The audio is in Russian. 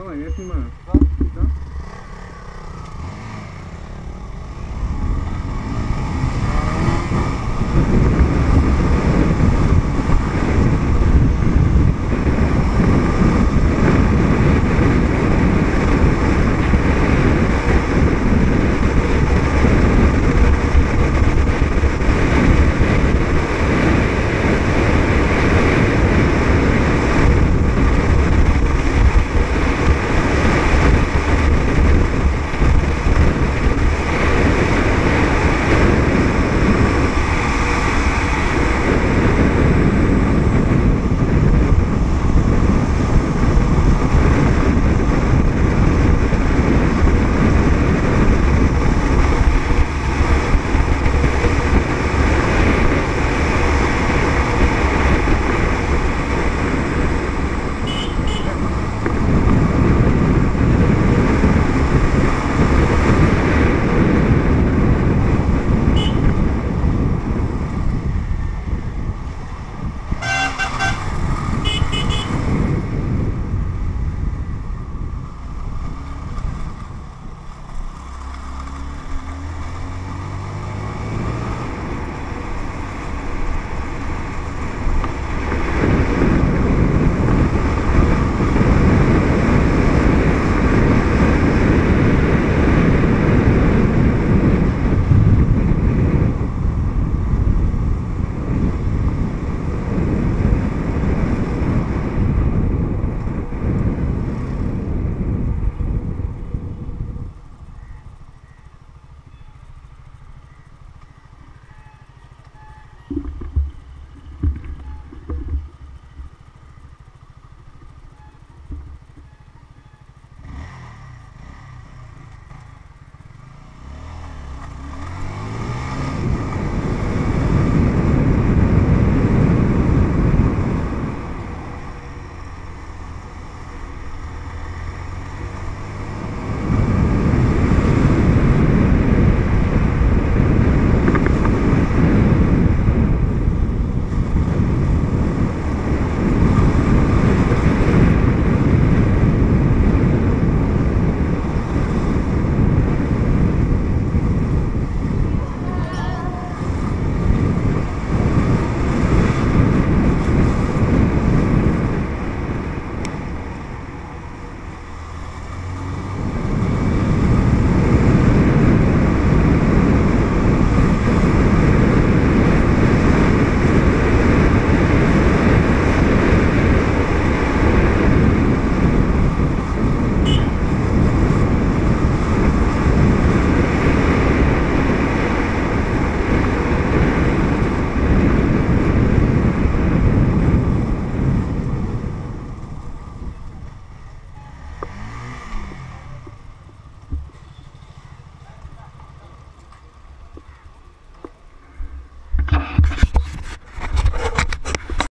Давай, я снимаю. Да?